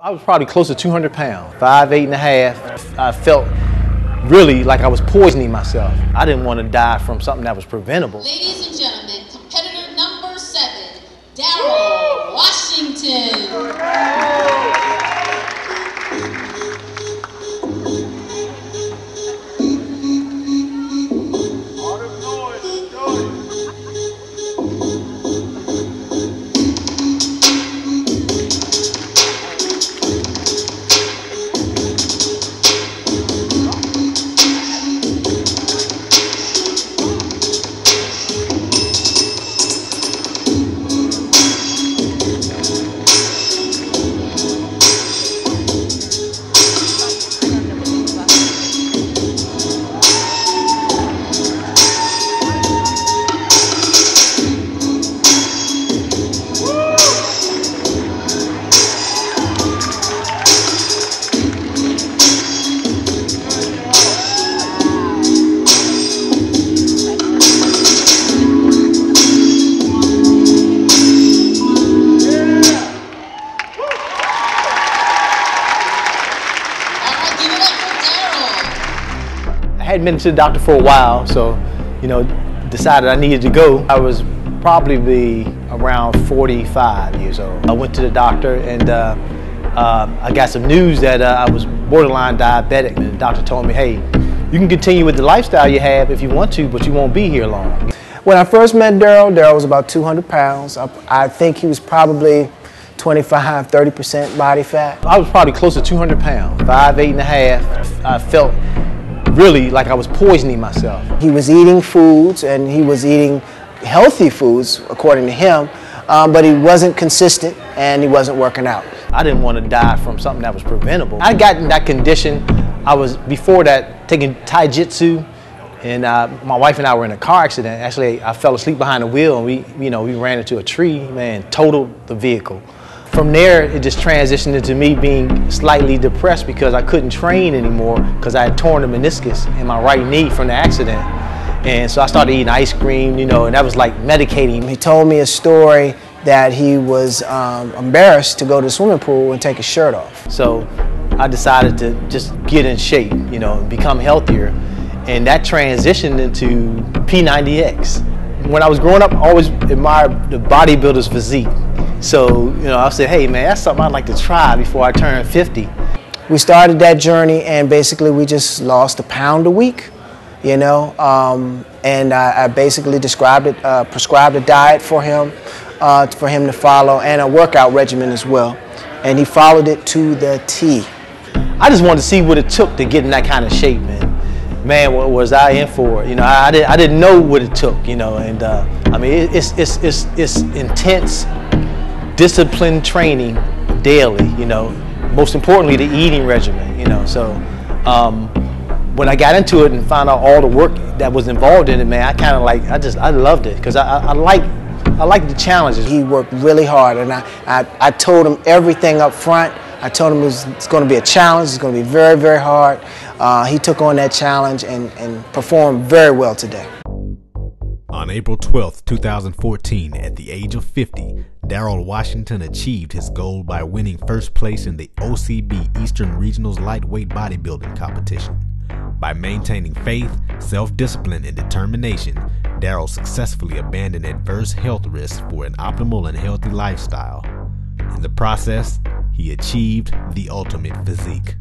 I was probably close to 200 pounds, five, eight and a half. I felt really like I was poisoning myself. I didn't want to die from something that was preventable. Ladies and gentlemen, competitor number seven, Daryl Washington. Hadn't been to the doctor for a while, so, you know, decided I needed to go. I was probably around 45 years old. I went to the doctor and uh, uh, I got some news that uh, I was borderline diabetic. And the doctor told me, hey, you can continue with the lifestyle you have if you want to, but you won't be here long. When I first met Daryl, Daryl was about 200 pounds. I, I think he was probably 25, 30% body fat. I was probably close to 200 pounds, five, eight and a half. I felt really like I was poisoning myself. He was eating foods and he was eating healthy foods, according to him, um, but he wasn't consistent and he wasn't working out. I didn't want to die from something that was preventable. I got in that condition. I was before that taking taijutsu, and uh, my wife and I were in a car accident. Actually, I fell asleep behind the wheel, and we, you know, we ran into a tree. Man, totaled the vehicle. From there, it just transitioned into me being slightly depressed because I couldn't train anymore because I had torn the meniscus in my right knee from the accident. And so I started eating ice cream, you know, and that was like medicating. He told me a story that he was um, embarrassed to go to the swimming pool and take his shirt off. So I decided to just get in shape, you know, become healthier. And that transitioned into P90X. When I was growing up, I always admired the bodybuilder's physique. So, you know, I said, hey man, that's something I'd like to try before I turn 50. We started that journey and basically we just lost a pound a week, you know, um, and I, I basically described it, uh, prescribed a diet for him, uh, for him to follow and a workout regimen as well. And he followed it to the T. I just wanted to see what it took to get in that kind of shape, man. Man, what was I in for? You know, I, I didn't, I didn't know what it took, you know, and uh, I mean, it, it's, it's, it's, it's intense, disciplined training daily, you know, most importantly, the eating regimen, you know, so um, when I got into it and found out all the work that was involved in it, man, I kind of like, I just, I loved it because I, I, I like, I like the challenges. He worked really hard, and I, I, I told him everything up front. I told him it was, it's going to be a challenge. It's going to be very, very hard. Uh, he took on that challenge and, and performed very well today. On April 12, 2014, at the age of 50, Daryl Washington achieved his goal by winning first place in the OCB Eastern Regionals lightweight bodybuilding competition. By maintaining faith, self discipline, and determination, Daryl successfully abandoned adverse health risks for an optimal and healthy lifestyle. In the process, he achieved the ultimate physique.